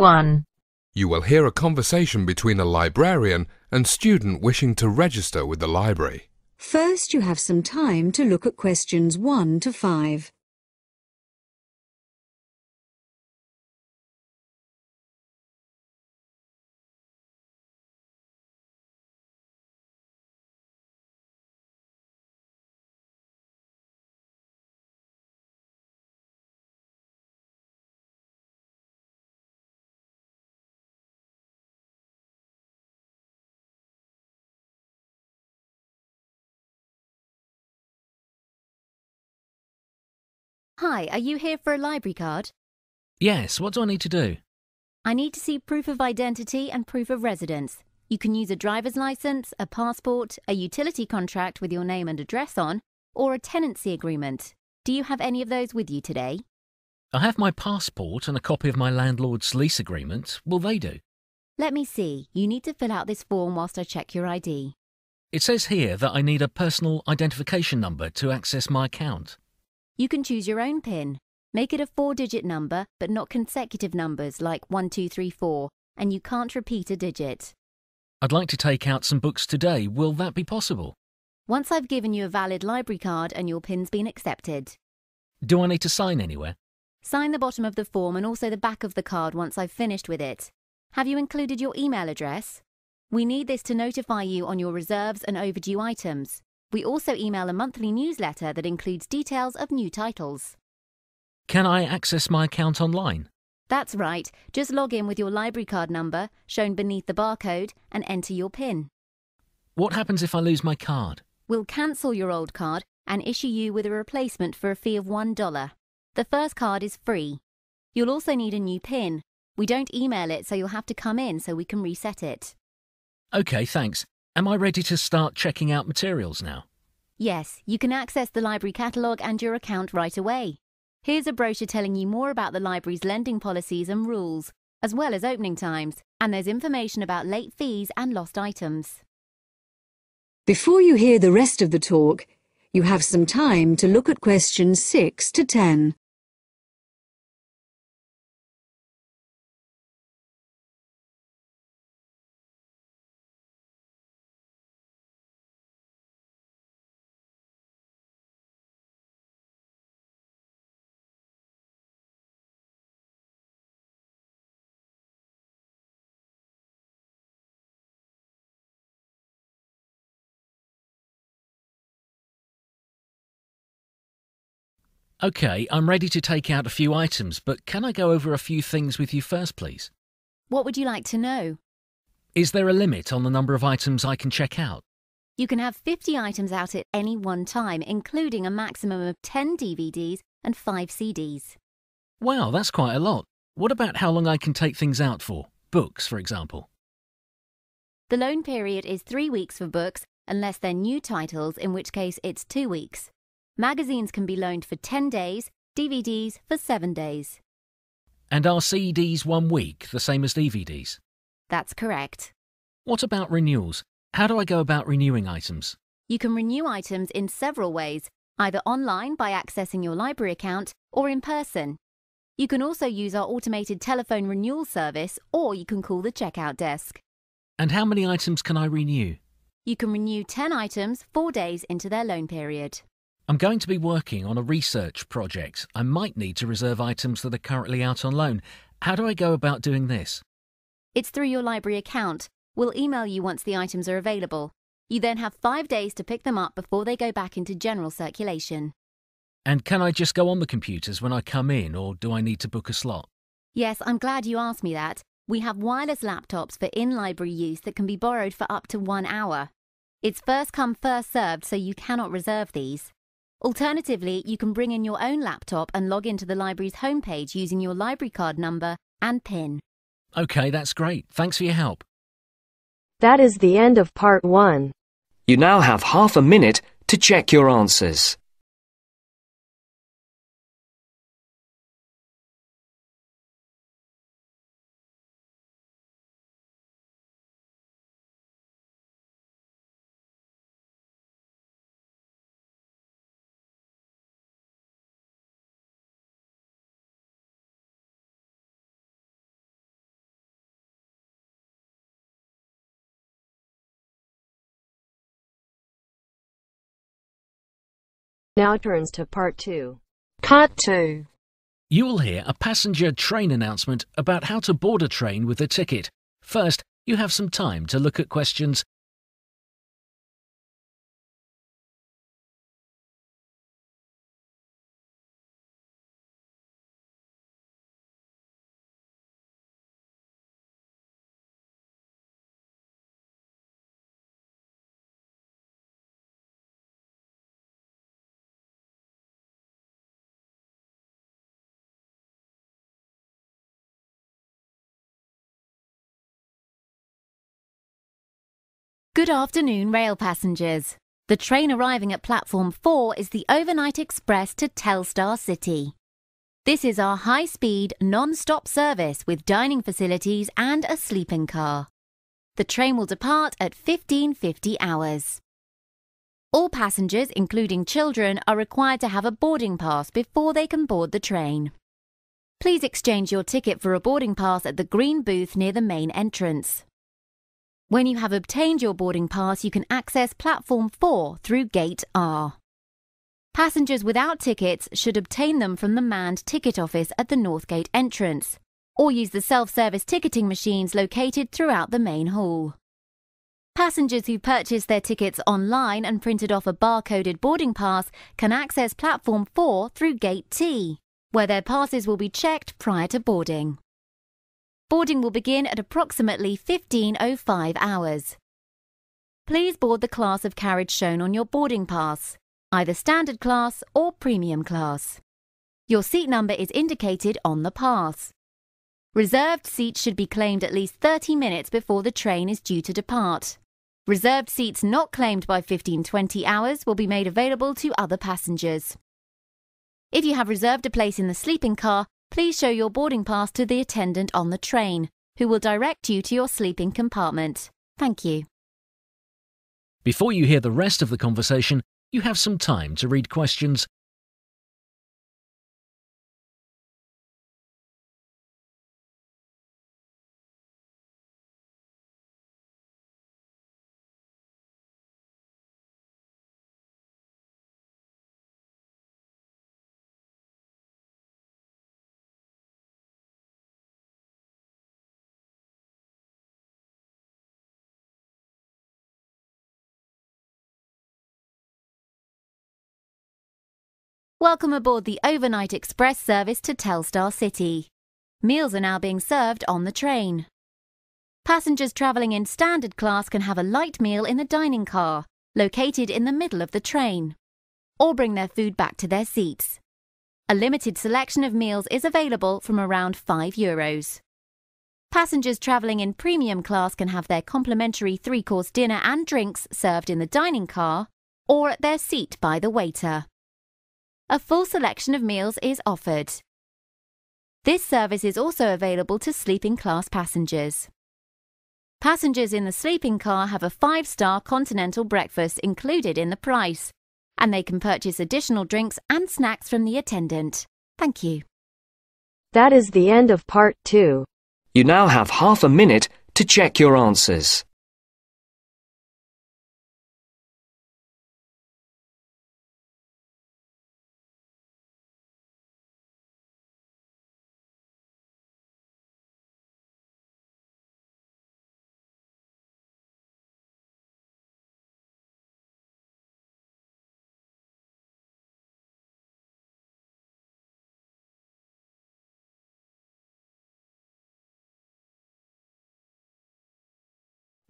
Part 1 You will hear a conversation between a librarian and student wishing to register with the library. First, you have some time to look at questions 1 to 5. Hi, are you here for a library card? Yes, what do I need to do? I need to see proof of identity and proof of residence. You can use a driver's license, a passport, a utility contract with your name and address on, or a tenancy agreement. Do you have any of those with you today? I have my passport and a copy of my landlord's lease agreement. Will they do? Let me see. You need to fill out this form whilst I check your ID. It says here that I need a personal identification number to access my account. You can choose your own PIN. Make it a four digit number, but not consecutive numbers like 1234, and you can't repeat a digit. I'd like to take out some books today. Will that be possible? Once I've given you a valid library card and your PIN's been accepted, Do I need to sign anywhere? sign the bottom of the form and also the back of the card once I've finished with it. Have you included your email address? We need this to notify you on your reserves and overdue items. We also email a monthly newsletter that includes details of new titles. Can I access my account online? That's right, just log in with your library card number, shown beneath the barcode, and enter your PIN. What happens if I lose my card? We'll cancel your old card and issue you with a replacement for a fee of $1. The first card is free. You'll also need a new PIN. We don't email it, so you'll have to come in so we can reset it. OK, thanks. Am I ready to start checking out materials now? Yes, you can access the library catalogue and your account right away. Here's a brochure telling you more about the library's lending policies and rules, as well as opening times, and there's information about late fees and lost items. Before you hear the rest of the talk, you have some time to look at questions 6 to 10. OK, I'm ready to take out a few items, but can I go over a few things with you first, please? What would you like to know? Is there a limit on the number of items I can check out? You can have 50 items out at any one time, including a maximum of 10 DVDs and 5 CDs. Wow, that's quite a lot. What about how long I can take things out for? Books, for example. The loan period is three weeks for books, unless they're new titles, in which case it's two weeks. Magazines can be loaned for 10 days, DVDs for 7 days. And are CDs one week, the same as DVDs? That's correct. What about renewals? How do I go about renewing items? You can renew items in several ways, either online by accessing your library account or in person. You can also use our automated telephone renewal service or you can call the checkout desk. And how many items can I renew? You can renew 10 items 4 days into their loan period. I'm going to be working on a research project. I might need to reserve items that are currently out on loan. How do I go about doing this? It's through your library account. We'll email you once the items are available. You then have 5 days to pick them up before they go back into general circulation. And can I just go on the computers when I come in, or do I need to book a slot? Yes, I'm glad you asked me that. We have wireless laptops for in library use that can be borrowed for up to one hour. It's first come, first served, so you cannot reserve these. Alternatively, you can bring in your own laptop and log into the library's homepage using your library card number and PIN. OK, that's great. Thanks for your help. That is the end of part one. You now have half a minute to check your answers. Now turns to part 2. Part 2. You will hear a passenger train announcement about how to board a train with a ticket. First, you have some time to look at questions Good afternoon, rail passengers. The train arriving at platform 4 is the overnight express to Telstar City. This is our high speed, non stop service with dining facilities and a sleeping car. The train will depart at 1550 hours. All passengers, including children, are required to have a boarding pass before they can board the train. Please exchange your ticket for a boarding pass at the green booth near the main entrance. When you have obtained your boarding pass, you can access Platform 4 through Gate R. Passengers without tickets should obtain them from the manned ticket office at the Northgate entrance, or use the self-service ticketing machines located throughout the main hall. Passengers who purchase their tickets online and printed off a barcoded boarding pass can access Platform 4 through Gate T, where their passes will be checked prior to boarding. Boarding will begin at approximately 15.05 hours. Please board the class of carriage shown on your boarding pass, either standard class or premium class. Your seat number is indicated on the pass. Reserved seats should be claimed at least 30 minutes before the train is due to depart. Reserved seats not claimed by 1520 hours will be made available to other passengers. If you have reserved a place in the sleeping car, please show your boarding pass to the attendant on the train, who will direct you to your sleeping compartment. Thank you. Before you hear the rest of the conversation, you have some time to read questions Welcome aboard the overnight express service to Telstar City. Meals are now being served on the train. Passengers travelling in standard class can have a light meal in the dining car, located in the middle of the train, or bring their food back to their seats. A limited selection of meals is available from around €5 euros. Passengers travelling in premium class can have their complimentary three course dinner and drinks served in the dining car or at their seat by the waiter a full selection of meals is offered. This service is also available to sleeping class passengers. Passengers in the sleeping car have a five star continental breakfast included in the price, and they can purchase additional drinks and snacks from the attendant. Thank you. That is the end of part 2. You now have half a minute to check your answers.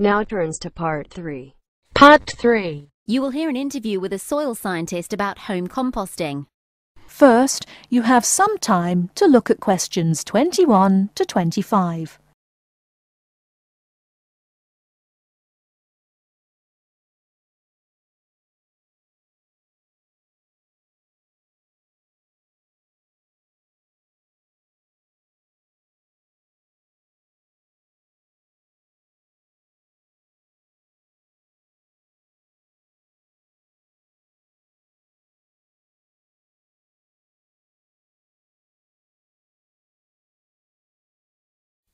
Now turns to part 3. Part 3. You will hear an interview with a soil scientist about home composting. First, you have some time to look at questions 21 to 25.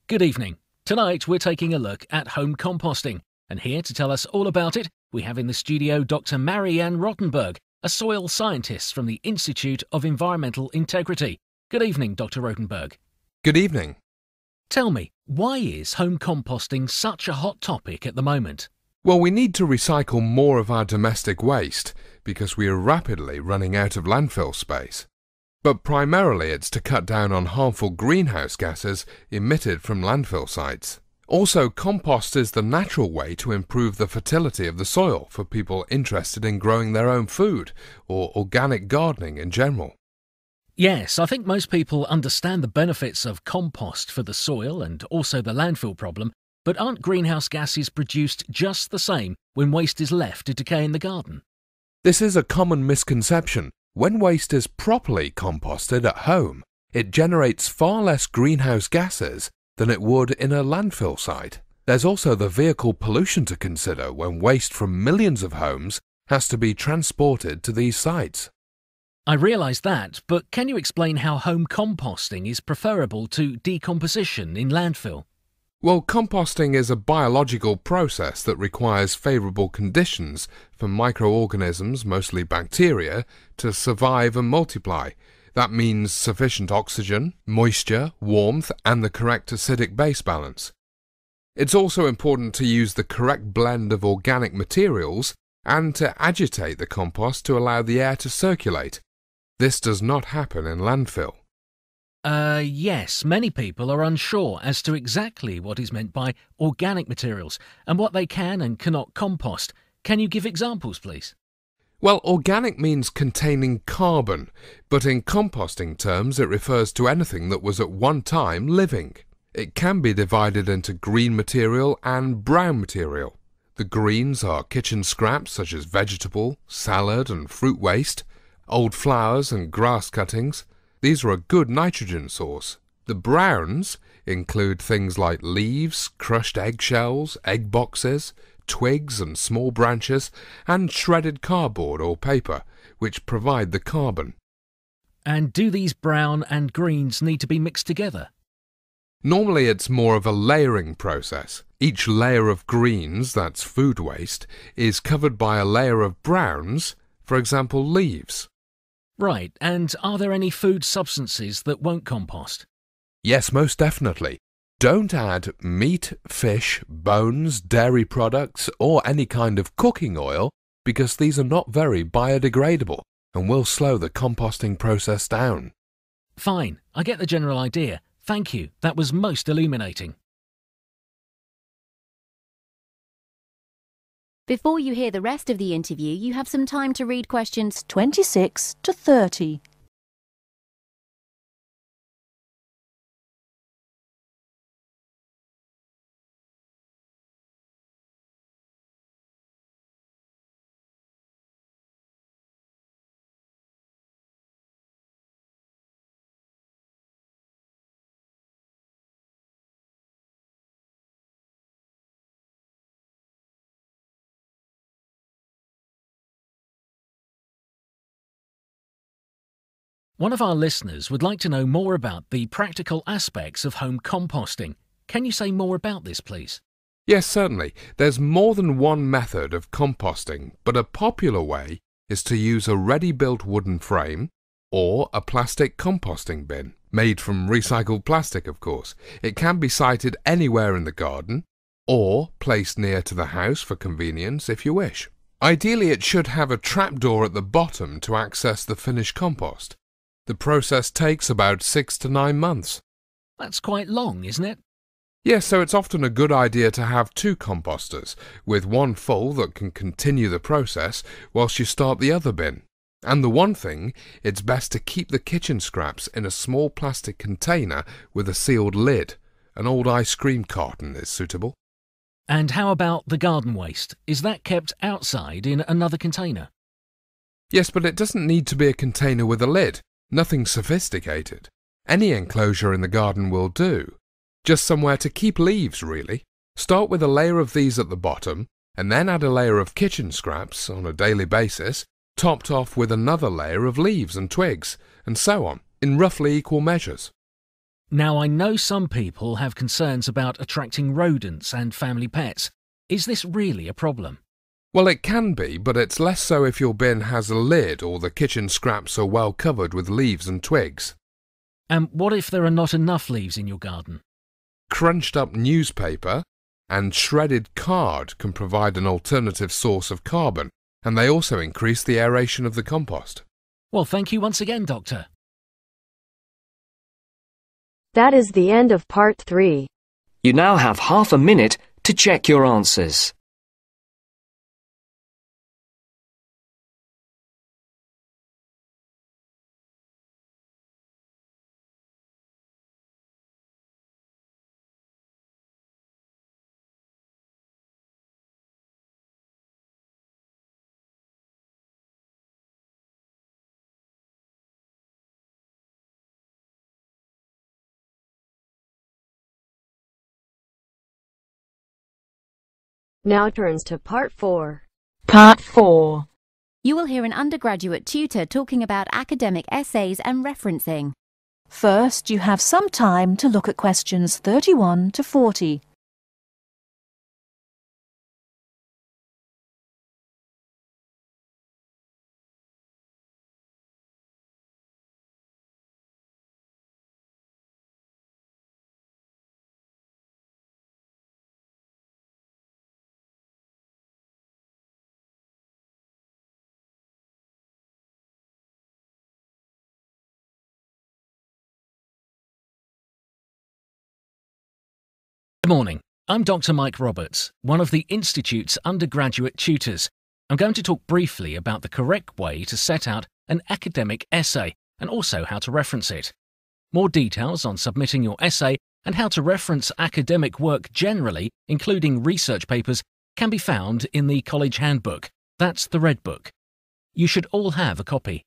Good evening. Tonight we're taking a look at home composting, and here to tell us all about it, we have in the studio Dr. Marianne Rottenberg, a soil scientist from the Institute of Environmental Integrity. Good evening, Dr. Rodenberg. Good evening. Tell me, why is home composting such a hot topic at the moment? Well, we need to recycle more of our domestic waste because we are rapidly running out of landfill space. But primarily it's to cut down on harmful greenhouse gases emitted from landfill sites. Also, compost is the natural way to improve the fertility of the soil for people interested in growing their own food or organic gardening in general. Yes, I think most people understand the benefits of compost for the soil and also the landfill problem, but aren't greenhouse gases produced just the same when waste is left to decay in the garden? This is a common misconception. When waste is properly composted at home, it generates far less greenhouse gases than it would in a landfill site. There's also the vehicle pollution to consider when waste from millions of homes has to be transported to these sites. I realise that, but can you explain how home composting is preferable to decomposition in landfill? Well, composting is a biological process that requires favourable conditions for microorganisms, mostly bacteria, to survive and multiply. That means sufficient oxygen, moisture, warmth, and the correct acidic base balance. It's also important to use the correct blend of organic materials and to agitate the compost to allow the air to circulate. This does not happen in landfill. Uh, yes, many people are unsure as to exactly what is meant by organic materials and what they can and cannot compost. Can you give examples, please? Well, organic means containing carbon, but in composting terms it refers to anything that was at one time living. It can be divided into green material and brown material. The greens are kitchen scraps such as vegetable, salad and fruit waste, old flowers and grass cuttings, these are a good nitrogen source. The browns include things like leaves, crushed eggshells, egg boxes, twigs and small branches, and shredded cardboard or paper, which provide the carbon. And do these brown and greens need to be mixed together? Normally it's more of a layering process. Each layer of greens, that's food waste, is covered by a layer of browns, for example leaves. Right, and are there any food substances that won't compost? Yes, most definitely. Don't add meat, fish, bones, dairy products, or any kind of cooking oil because these are not very biodegradable and will slow the composting process down. Fine, I get the general idea. Thank you, that was most illuminating. Before you hear the rest of the interview, you have some time to read questions 26 to 30. One of our listeners would like to know more about the practical aspects of home composting. Can you say more about this, please? Yes, certainly. There's more than one method of composting, but a popular way is to use a ready-built wooden frame or a plastic composting bin, made from recycled plastic, of course. It can be sited anywhere in the garden or placed near to the house for convenience if you wish. Ideally, it should have a trapdoor at the bottom to access the finished compost. The process takes about six to nine months. That's quite long, isn't it? Yes, so it's often a good idea to have two composters, with one full that can continue the process whilst you start the other bin. And the one thing, it's best to keep the kitchen scraps in a small plastic container with a sealed lid. An old ice cream carton is suitable. And how about the garden waste? Is that kept outside in another container? Yes, but it doesn't need to be a container with a lid. Nothing sophisticated. Any enclosure in the garden will do. Just somewhere to keep leaves, really. Start with a layer of these at the bottom, and then add a layer of kitchen scraps on a daily basis, topped off with another layer of leaves and twigs, and so on, in roughly equal measures. Now, I know some people have concerns about attracting rodents and family pets. Is this really a problem? Well, it can be, but it's less so if your bin has a lid or the kitchen scraps are well covered with leaves and twigs. And what if there are not enough leaves in your garden? Crunched up newspaper and shredded card can provide an alternative source of carbon, and they also increase the aeration of the compost. Well, thank you once again, Doctor. That is the end of part 3. You now have half a minute to check your answers. Now turns to part 4. Part 4. You will hear an undergraduate tutor talking about academic essays and referencing. First, you have some time to look at questions 31 to 40. Good morning. I'm Dr. Mike Roberts, one of the Institute's undergraduate tutors. I'm going to talk briefly about the correct way to set out an academic essay and also how to reference it. More details on submitting your essay and how to reference academic work generally, including research papers, can be found in the College Handbook. That's the Red Book. You should all have a copy.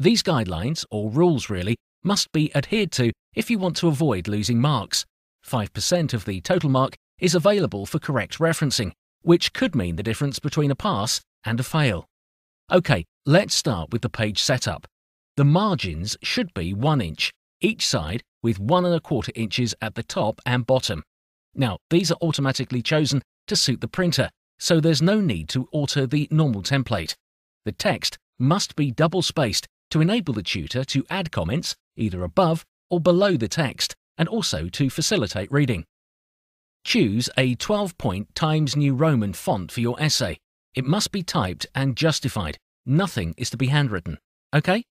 These guidelines, or rules really, must be adhered to if you want to avoid losing marks. 5% of the total mark is available for correct referencing, which could mean the difference between a pass and a fail. OK, let's start with the page setup. The margins should be 1 inch, each side with 1 and a quarter inches at the top and bottom. Now, these are automatically chosen to suit the printer, so there's no need to alter the normal template. The text must be double spaced to enable the tutor to add comments either above or below the text and also to facilitate reading. Choose a 12 point Times New Roman font for your essay. It must be typed and justified. Nothing is to be handwritten. OK?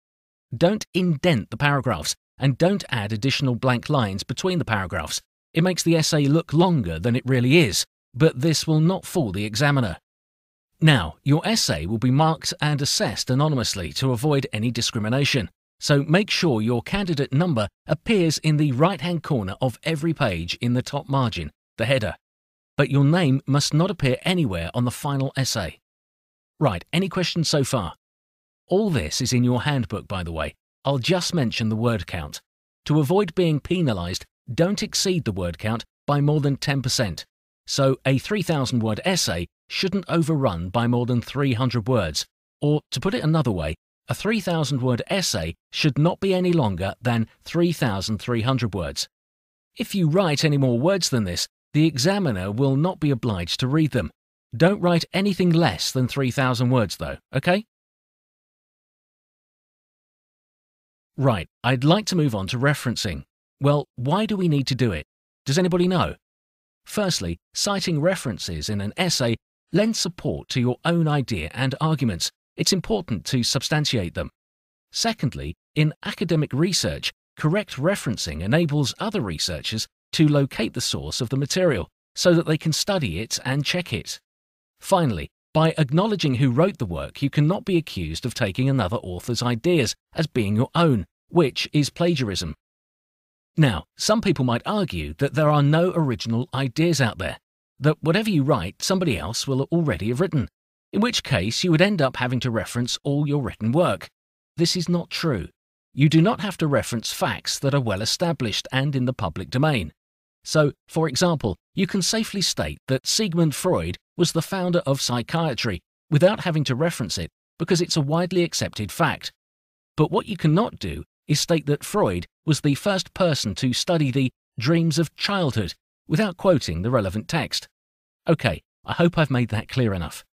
Don't indent the paragraphs and don't add additional blank lines between the paragraphs. It makes the essay look longer than it really is, but this will not fool the examiner. Now, your essay will be marked and assessed anonymously to avoid any discrimination so make sure your candidate number appears in the right-hand corner of every page in the top margin, the header. But your name must not appear anywhere on the final essay. Right, any questions so far? All this is in your handbook, by the way. I'll just mention the word count. To avoid being penalised, don't exceed the word count by more than 10%. So a 3,000 word essay shouldn't overrun by more than 300 words. Or, to put it another way, a 3,000 word essay should not be any longer than 3,300 words. If you write any more words than this, the examiner will not be obliged to read them. Don't write anything less than 3,000 words though, okay? Right, I'd like to move on to referencing. Well, why do we need to do it? Does anybody know? Firstly, citing references in an essay lends support to your own idea and arguments, it's important to substantiate them. Secondly, in academic research, correct referencing enables other researchers to locate the source of the material so that they can study it and check it. Finally, by acknowledging who wrote the work, you cannot be accused of taking another author's ideas as being your own, which is plagiarism. Now, some people might argue that there are no original ideas out there, that whatever you write, somebody else will already have written, in which case you would end up having to reference all your written work. This is not true. You do not have to reference facts that are well established and in the public domain. So, for example, you can safely state that Sigmund Freud was the founder of psychiatry without having to reference it because it's a widely accepted fact. But what you cannot do is state that Freud was the first person to study the dreams of childhood without quoting the relevant text. OK, I hope I've made that clear enough.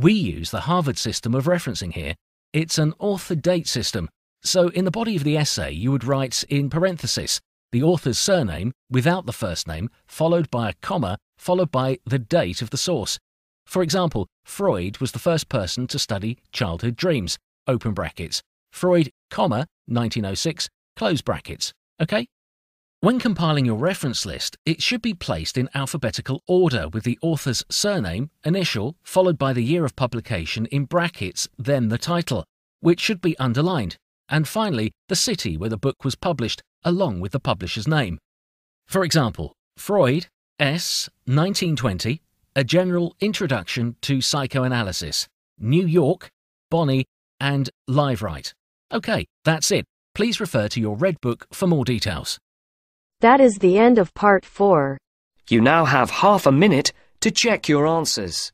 We use the Harvard system of referencing here. It's an author date system. So in the body of the essay, you would write in parenthesis the author's surname without the first name, followed by a comma, followed by the date of the source. For example, Freud was the first person to study childhood dreams, open brackets. Freud, comma, 1906, close brackets. Okay? When compiling your reference list, it should be placed in alphabetical order with the author's surname, initial, followed by the year of publication in brackets, then the title, which should be underlined, and finally the city where the book was published along with the publisher's name. For example, Freud, S. 1920, A General Introduction to Psychoanalysis, New York, Boni, and Liveright. Okay, that's it. Please refer to your Red Book for more details. That is the end of part 4. You now have half a minute to check your answers.